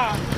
Yeah.